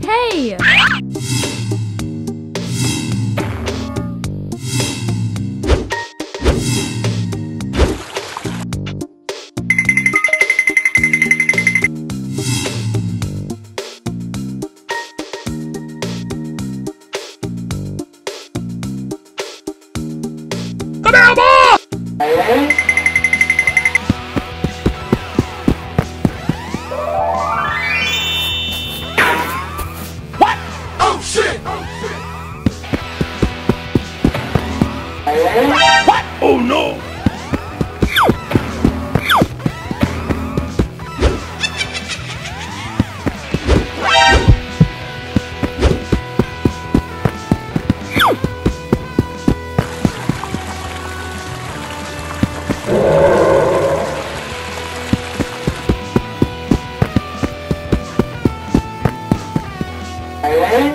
Hey! Oh shit! Oh no! Oh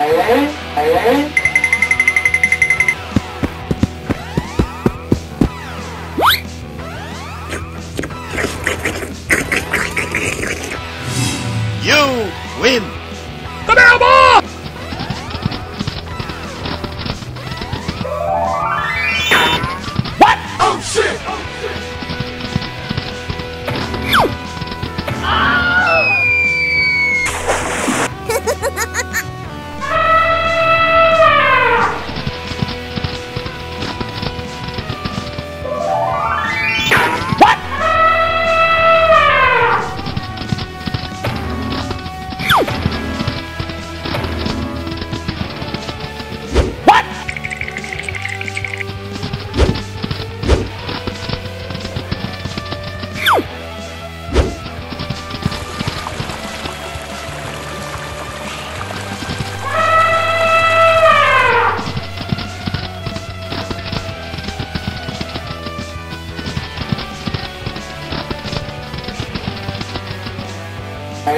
You win. You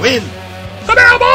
win. Banana!